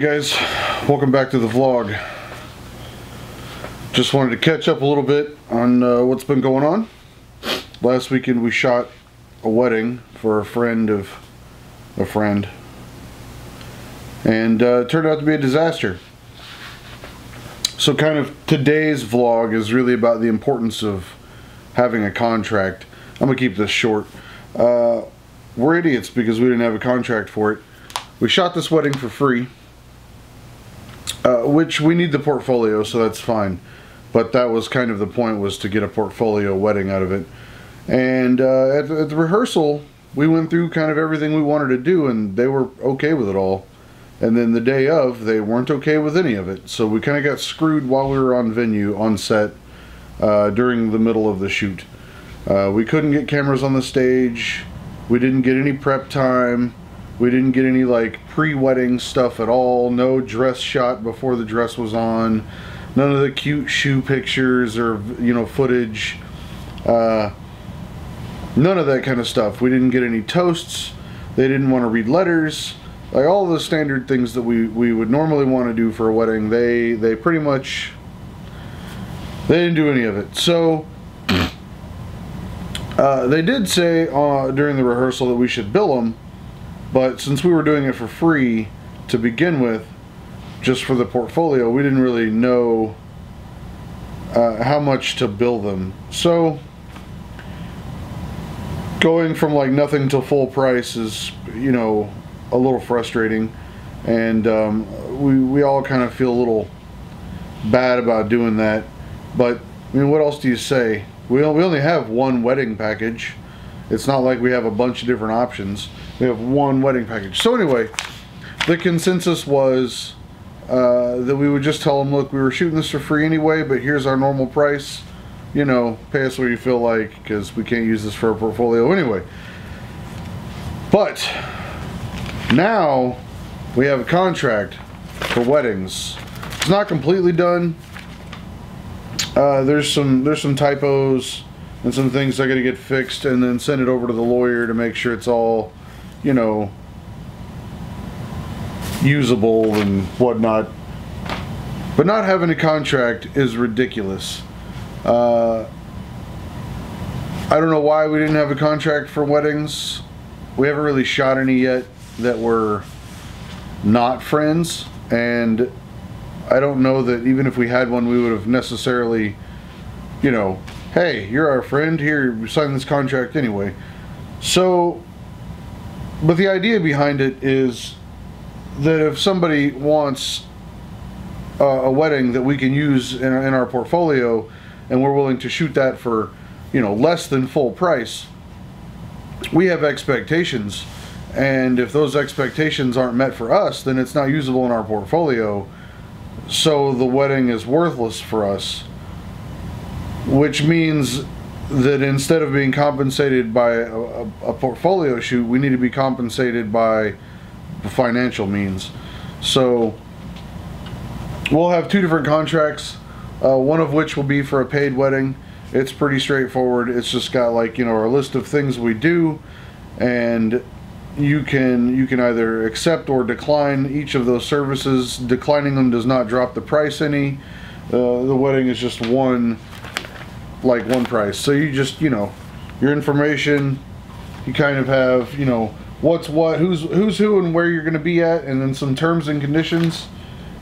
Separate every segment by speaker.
Speaker 1: Guys, welcome back to the vlog. Just wanted to catch up a little bit on uh, what's been going on. Last weekend we shot a wedding for a friend of a friend. And uh, it turned out to be a disaster. So kind of today's vlog is really about the importance of having a contract. I'm gonna keep this short. Uh, we're idiots because we didn't have a contract for it. We shot this wedding for free uh, which we need the portfolio, so that's fine. But that was kind of the point was to get a portfolio wedding out of it. And uh, at, at the rehearsal, we went through kind of everything we wanted to do, and they were okay with it all. And then the day of, they weren't okay with any of it. So we kind of got screwed while we were on venue, on set, uh, during the middle of the shoot. Uh, we couldn't get cameras on the stage. We didn't get any prep time. We didn't get any like pre-wedding stuff at all. No dress shot before the dress was on. None of the cute shoe pictures or you know footage. Uh, none of that kind of stuff. We didn't get any toasts. They didn't want to read letters. Like all the standard things that we, we would normally want to do for a wedding, they they pretty much they didn't do any of it. So uh, they did say uh, during the rehearsal that we should bill them but since we were doing it for free to begin with, just for the portfolio, we didn't really know uh, how much to bill them. So going from like nothing to full price is, you know, a little frustrating. And um, we, we all kind of feel a little bad about doing that. But I mean, what else do you say? We, we only have one wedding package. It's not like we have a bunch of different options. We have one wedding package. So anyway, the consensus was uh, that we would just tell them, look, we were shooting this for free anyway, but here's our normal price. You know, pay us what you feel like because we can't use this for a portfolio anyway. But now we have a contract for weddings. It's not completely done. Uh, there's some there's some typos and some things I got to get fixed, and then send it over to the lawyer to make sure it's all you know, usable and whatnot. But not having a contract is ridiculous. Uh, I don't know why we didn't have a contract for weddings. We haven't really shot any yet that were not friends. And I don't know that even if we had one, we would have necessarily, you know, hey, you're our friend, here, sign this contract anyway. So but the idea behind it is that if somebody wants uh, a wedding that we can use in, in our portfolio and we're willing to shoot that for you know less than full price we have expectations. And if those expectations aren't met for us then it's not usable in our portfolio. So the wedding is worthless for us which means that instead of being compensated by a, a, portfolio shoot, we need to be compensated by financial means. So we'll have two different contracts, uh, one of which will be for a paid wedding. It's pretty straightforward. It's just got like you know our list of things we do, and you can you can either accept or decline each of those services. Declining them does not drop the price any. Uh, the wedding is just one like one price. So you just, you know, your information, you kind of have, you know, what's what, who's who's who and where you're going to be at and then some terms and conditions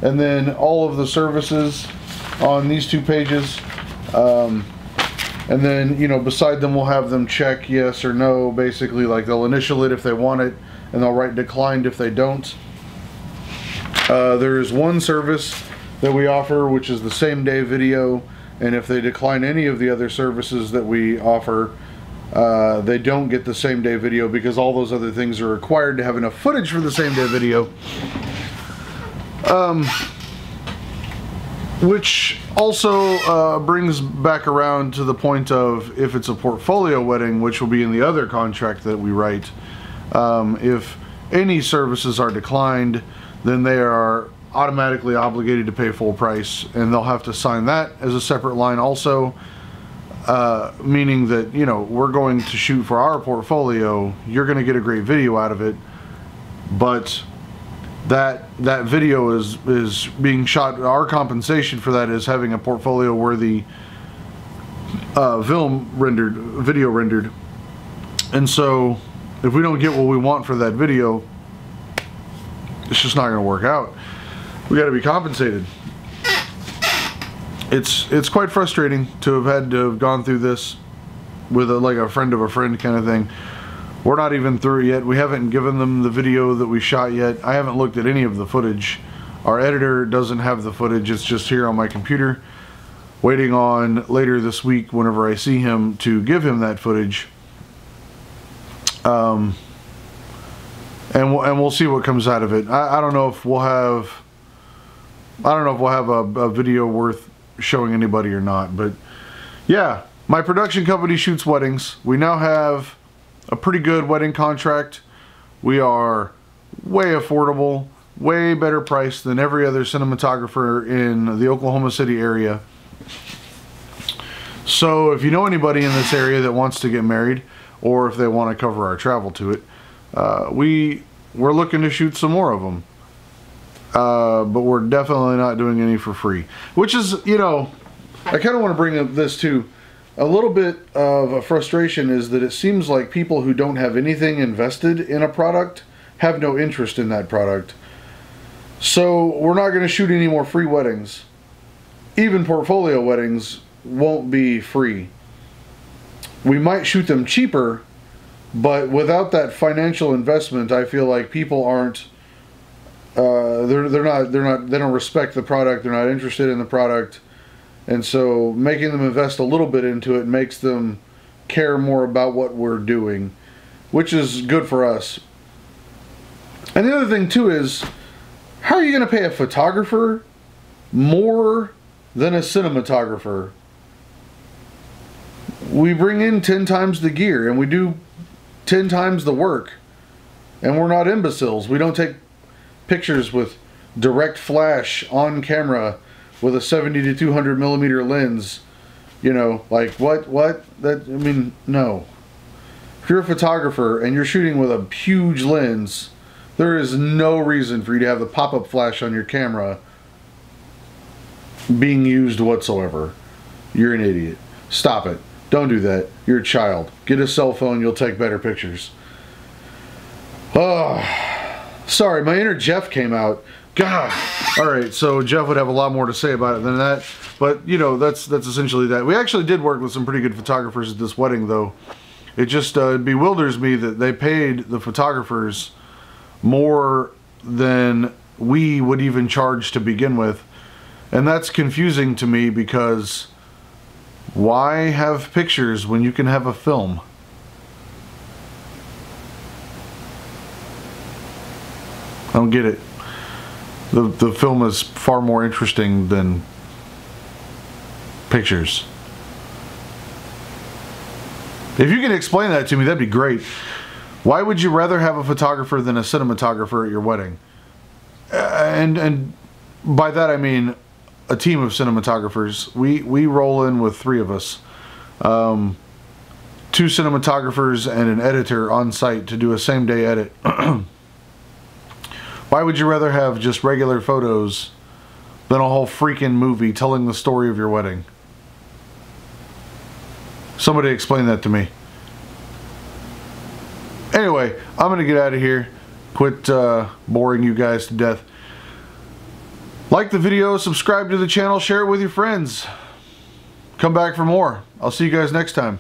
Speaker 1: and then all of the services on these two pages. Um, and then, you know, beside them we'll have them check yes or no, basically like they'll initial it if they want it and they'll write declined if they don't. Uh, there is one service that we offer which is the same day video and if they decline any of the other services that we offer, uh, they don't get the same day video because all those other things are required to have enough footage for the same day video. Um, which also uh, brings back around to the point of if it's a portfolio wedding, which will be in the other contract that we write, um, if any services are declined, then they are automatically obligated to pay full price and they'll have to sign that as a separate line also uh, meaning that you know we're going to shoot for our portfolio you're going to get a great video out of it but that that video is is being shot. Our compensation for that is having a portfolio worthy uh, film rendered, video rendered, and so if we don't get what we want for that video, it's just not going to work out. We got to be compensated. It's it's quite frustrating to have had to have gone through this with a, like a friend of a friend kind of thing. We're not even through yet. We haven't given them the video that we shot yet. I haven't looked at any of the footage. Our editor doesn't have the footage. It's just here on my computer. Waiting on later this week, whenever I see him, to give him that footage. Um, and we'll, and we'll see what comes out of it. I, I don't know if we'll have. I don't know if we'll have a, a video worth showing anybody or not, but yeah, my production company shoots weddings. We now have a pretty good wedding contract. We are way affordable, way better price than every other cinematographer in the Oklahoma City area. So if you know anybody in this area that wants to get married, or if they want to cover our travel to it, uh, we we're looking to shoot some more of them. Uh, but we're definitely not doing any for free, which is you know, I kind of want to bring up this too. A little bit of a frustration is that it seems like people who don't have anything invested in a product have no interest in that product. So we're not going to shoot any more free weddings. Even portfolio weddings won't be free. We might shoot them cheaper, but without that financial investment, I feel like people aren't. Uh, they're they're not they're not they don't respect the product. They're not interested in the product and so making them invest a little bit into it makes them care more about what we're doing, which is good for us. And the other thing too is, how are you going to pay a photographer more than a cinematographer? We bring in 10 times the gear and we do 10 times the work. And we're not imbeciles. We don't take pictures with direct flash on camera with a 70 to 200 millimeter lens you know like what what? That i mean no. If you're a photographer and you're shooting with a huge lens there is no reason for you to have the pop-up flash on your camera being used whatsoever. You're an idiot. Stop it. Don't do that. You're a child. Get a cell phone. You'll take better pictures. Oh sorry my inner jeff came out God. All right, so Jeff would have a lot more to say about it than that, but you know that's that's essentially that. We actually did work with some pretty good photographers at this wedding, though. It just uh, bewilders me that they paid the photographers more than we would even charge to begin with, and that's confusing to me because why have pictures when you can have a film? Don't get it the the film is far more interesting than pictures. If you can explain that to me, that'd be great. Why would you rather have a photographer than a cinematographer at your wedding? And and by that I mean a team of cinematographers. We we roll in with three of us. Um, two cinematographers and an editor on site to do a same day edit. Why would you rather have just regular photos than a whole freaking movie telling the story of your wedding? Somebody explain that to me. Anyway, I'm going to get out of here. Quit uh, boring you guys to death. Like the video, subscribe to the channel, share it with your friends. Come back for more. I'll see you guys next time.